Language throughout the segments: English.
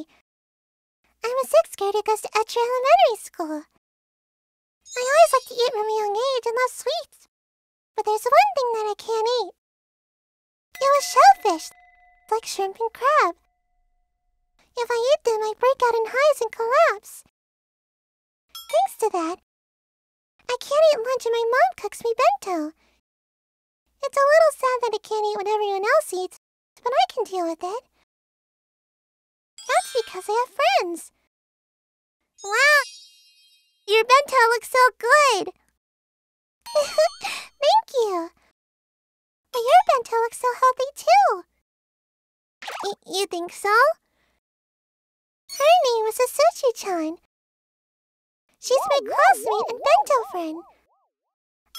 I'm a sixth grader who goes to Etcher Elementary School. I always like to eat from a young age and love sweets. But there's one thing that I can't eat. It was shellfish, like shrimp and crab. If I eat them, I break out in hives and collapse. Thanks to that, I can't eat lunch and my mom cooks me bento. It's a little sad that I can't eat what everyone else eats, but I can deal with it. That's because I have friends. Wow! Your bento looks so good! Thank you! Your bento looks so healthy too! Y you think so? Her name was Asuchi-chan. She's my classmate and bento friend.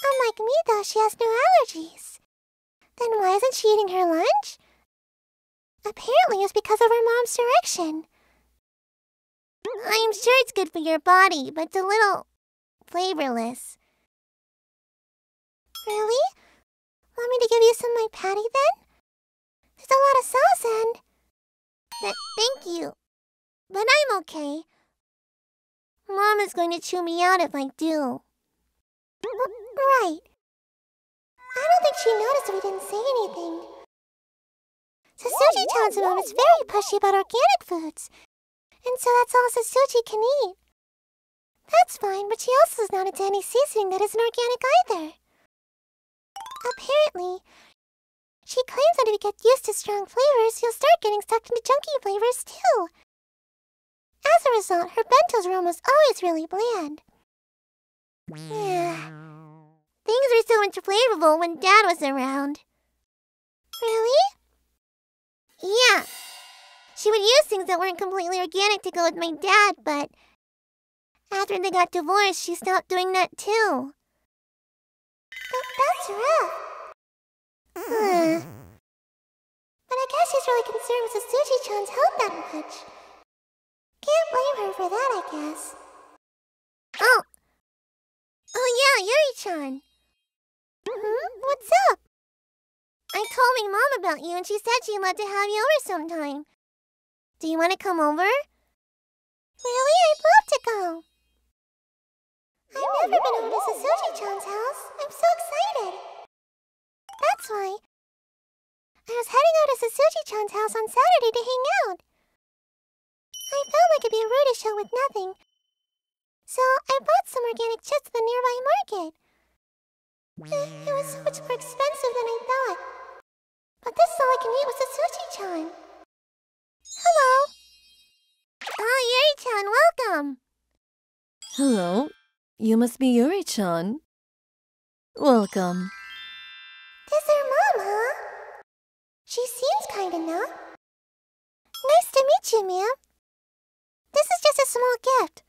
Unlike me, though, she has no allergies. Then why isn't she eating her lunch? Apparently it's because of her mom's direction. I'm sure it's good for your body, but it's a little flavorless. Really? Want me to give you some of my patty then? There's a lot of sauce and... Th thank you. But I'm okay. Mom is going to chew me out if I do. Right. I don't think she noticed we didn't say anything. Sasuji mom is very pushy about organic foods. And so that's all Sasuji can eat. That's fine, but she also is not into any seasoning that isn't organic either. Apparently, she claims that if you get used to strong flavors, you'll start getting sucked into junky flavors too. As a result, her bentos are almost always really bland. Yeah. Things were so much flavorful when Dad was around. Really? Yeah. She would use things that weren't completely organic to go with my dad, but after they got divorced, she stopped doing that too. But that's rough. but I guess she's really concerned with Sasuji-chan's health that much. Can't blame her for that, I guess. Oh! Oh yeah, Yuri-chan. Hmm? What's up? I told my mom about you and she said she'd love to have you over sometime. Do you want to come over? Really? I'd love to go. I've never been over to Sasuji-chan's house. I'm so excited. That's why. I was heading out to Sasuji-chan's house on Saturday to hang out. I felt like it'd be rude to show with nothing. So I bought some organic chips at the nearby market. It was so much more expensive than I thought. But this is all I can eat with Sasuji-chan. Hello. Ah, oh, Yuri-chan, welcome. Hello. You must be Yuri-chan. Welcome. This is her mom, huh? She seems kind enough. Nice to meet you, ma'am. This is just a small gift.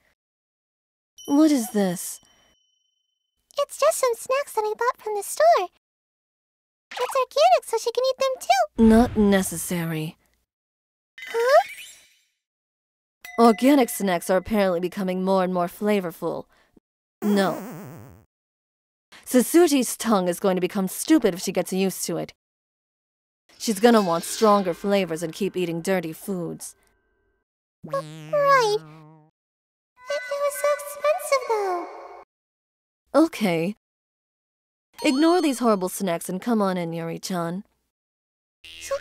What is this? It's just some snacks that I bought from the store. It's organic, so she can eat them too. Not necessary. Huh? Organic snacks are apparently becoming more and more flavorful. No. Sasuji's tongue is going to become stupid if she gets used to it. She's gonna want stronger flavors and keep eating dirty foods. Right. It, it was so expensive, though. Okay. Ignore these horrible snacks and come on in, Yuri-chan. Sure.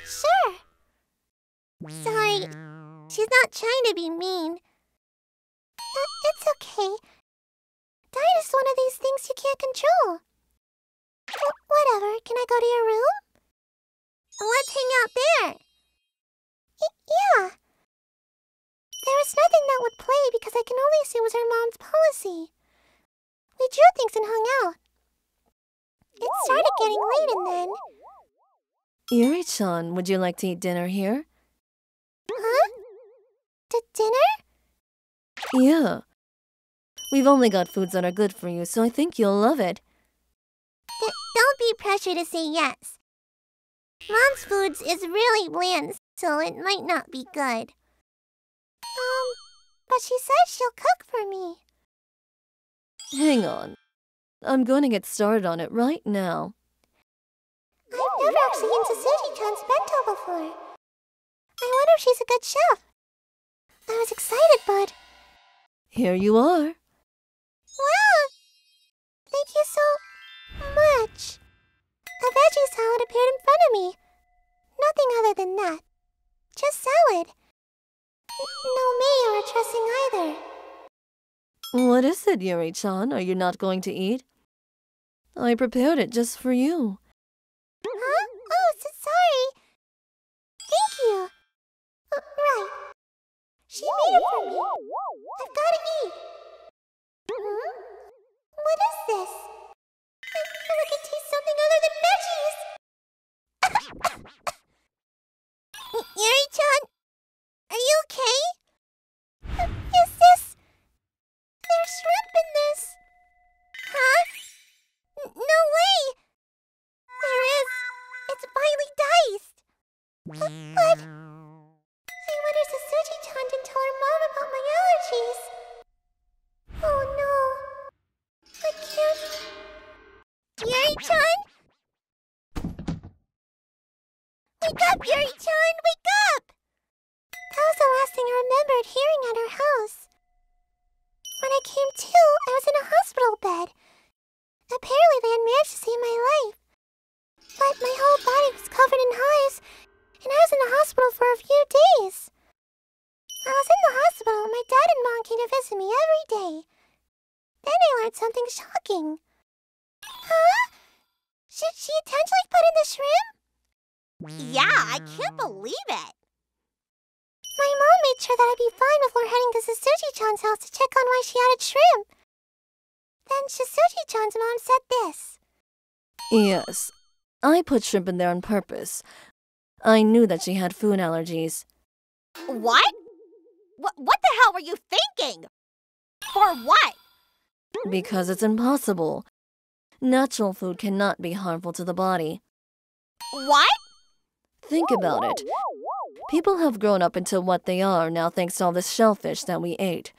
Sorry. She's not trying to be mean. It's okay. Diet is one of these things you can't control. Whatever. Can I go to your room? Let's hang out there. Y yeah. There was nothing that would play because I can only it was her mom's policy. We drew things and hung out. Getting late and then... Yuri-chan, would you like to eat dinner here? Huh? D dinner? Yeah. We've only got foods that are good for you, so I think you'll love it. D don't be pressured to say yes. Mom's foods is really bland, so it might not be good. Um, but she said she'll cook for me. Hang on. I'm going to get started on it right now. I've never actually eaten Sasuji-chan's bento before. I wonder if she's a good chef. I was excited, but. Here you are. Wow! Thank you so much. A veggie salad appeared in front of me. Nothing other than that. Just salad. No mayo or dressing either. What is it, Yuri-chan? Are you not going to eat? I prepared it just for you. Huh? Oh, so sorry. Thank you. Uh, right. She made it for me. I've got to eat. Hmm? What is this? I it tastes something other than veggies. Yuri-chan, are you okay? Is this... There's shrimp in this. Huh? N- no way! There is. It's finely diced. Thing I remembered hearing at her house. When I came to, I was in a hospital bed. Apparently, they had managed to save my life. But my whole body was covered in hives, and I was in the hospital for a few days. I was in the hospital, and my dad and mom came to visit me every day. Then I learned something shocking. Huh? Should she intentionally put in the shrimp? Yeah, I can't believe it. My mom made sure that I'd be fine before heading to Sasuji-chan's house to check on why she added shrimp. Then Sasuji-chan's mom said this. Yes, I put shrimp in there on purpose. I knew that she had food allergies. What? What, what the hell were you thinking? For what? Because it's impossible. Natural food cannot be harmful to the body. What? Think about it. People have grown up into what they are now thanks to all this shellfish that we ate.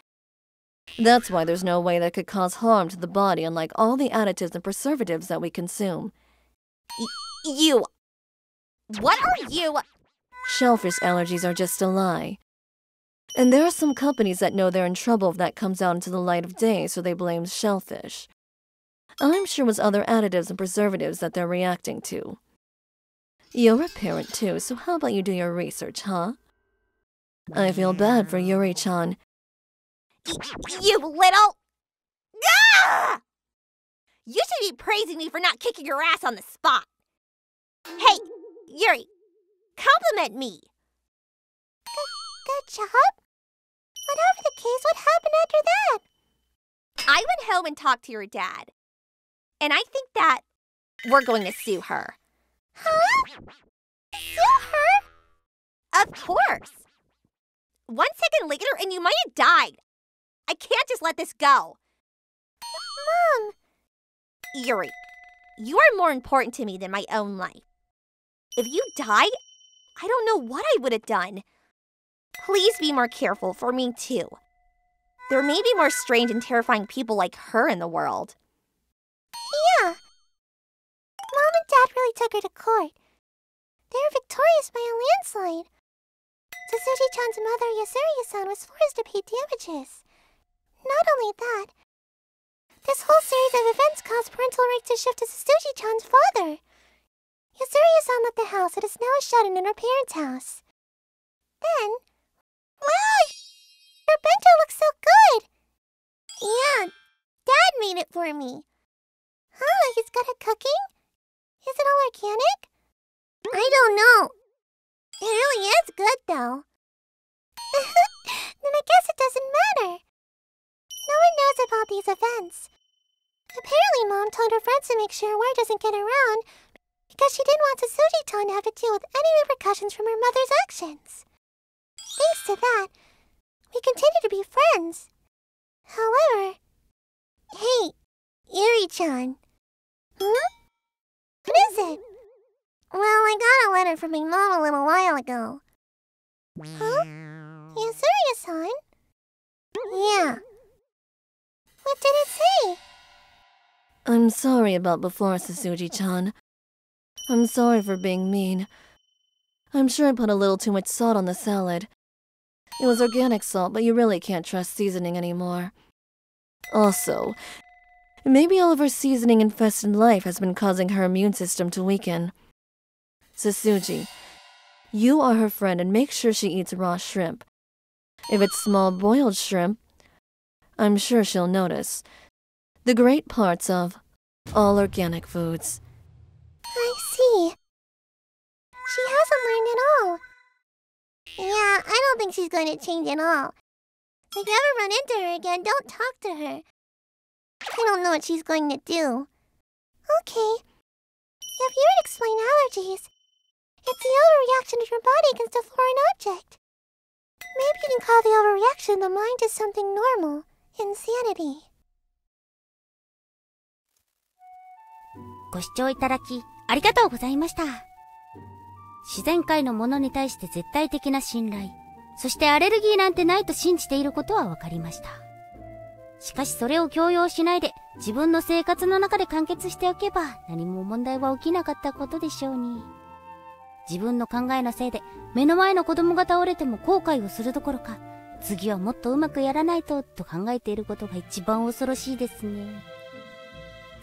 That's why there's no way that could cause harm to the body, unlike all the additives and preservatives that we consume. You. What are you? Shellfish allergies are just a lie. And there are some companies that know they're in trouble if that comes out into the light of day, so they blame shellfish. I'm sure it was other additives and preservatives that they're reacting to. You're a parent too, so how about you do your research, huh? I feel bad for Yuri-chan. You little. Ah! You should be praising me for not kicking your ass on the spot. Hey, Yuri, compliment me. Good job? Whatever the case, what happened after that? I went home and talked to your dad. And I think that we're going to sue her. Huh? Sue her? Of course. One second later, and you might have died. I can't just let this go. Mom, Yuri, you are more important to me than my own life. If you died, I don't know what I would have done. Please be more careful for me, too. There may be more strange and terrifying people like her in the world. yeah. Mom and Dad really took her to court. They were victorious by a landslide. Suzuki-chan's mother, Yasuri-san, was forced to pay damages. Not only that, this whole series of events caused parental rights to shift to Suzuki-chan's father. Yasuri-san left the house It is now a shut-in in her parents' house. Then, wow, your bento looks so good. Yeah, Dad made it for me. Huh, he's good at cooking? Is it all organic? I don't know. It really is good, though. then I guess it doesn't matter. No one knows about these events. Apparently, Mom told her friends to make sure word doesn't get around because she didn't want Suzuki-chan to have to deal with any repercussions from her mother's actions. Thanks to that, we continue to be friends. However, hey, Yuri-chan. Hmm? What is it? Well, I got a letter from my mom a little while ago. Huh? Yasuri-san? Yeah. What did it say? I'm sorry about before, Suzuki-chan. I'm sorry for being mean. I'm sure I put a little too much salt on the salad. It was organic salt, but you really can't trust seasoning anymore. Also, maybe all of her seasoning infested life has been causing her immune system to weaken. Sasuji, you are her friend and make sure she eats raw shrimp. If it's small boiled shrimp, I'm sure she'll notice. The great parts of all organic foods. I see. She hasn't learned at all. Yeah, I don't think she's going to change at all. If you ever run into her again, don't talk to her. I don't know what she's going to do. Okay. If you would explain allergies, it's the overreaction of your body against a foreign object. Maybe you can call the overreaction the mind to something normal. Insanity. ご視聴いただきありがとうございました。自然界のものに対して絶対的な信頼、そしてアレルギーなんてないと信じていることは分かりました。しかしそれを強要しないで自分の生活の中で完結しておけば何も問題は起きなかったことでしょうに。自分の考えのせいで目の前の子供が倒れても後悔をするどころか、次はもっとうまくやらないとと考えていることが一番恐ろしいですね。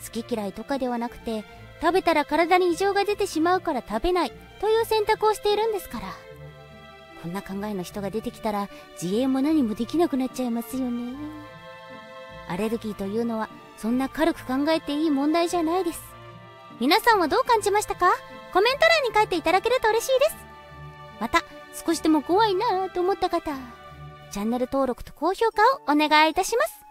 好き嫌いとかではなくて、食べたら体に異常が出てしまうから食べないという選択をしているんですから。こんな考えの人が出てきたら自衛も何もできなくなっちゃいますよね。アレルギーというのはそんな軽く考えていい問題じゃないです。皆さんはどう感じましたか？コメント欄に書いていただけると嬉しいです。また、少しでも怖いなぁと思った方、チャンネル登録と高評価をお願いいたします。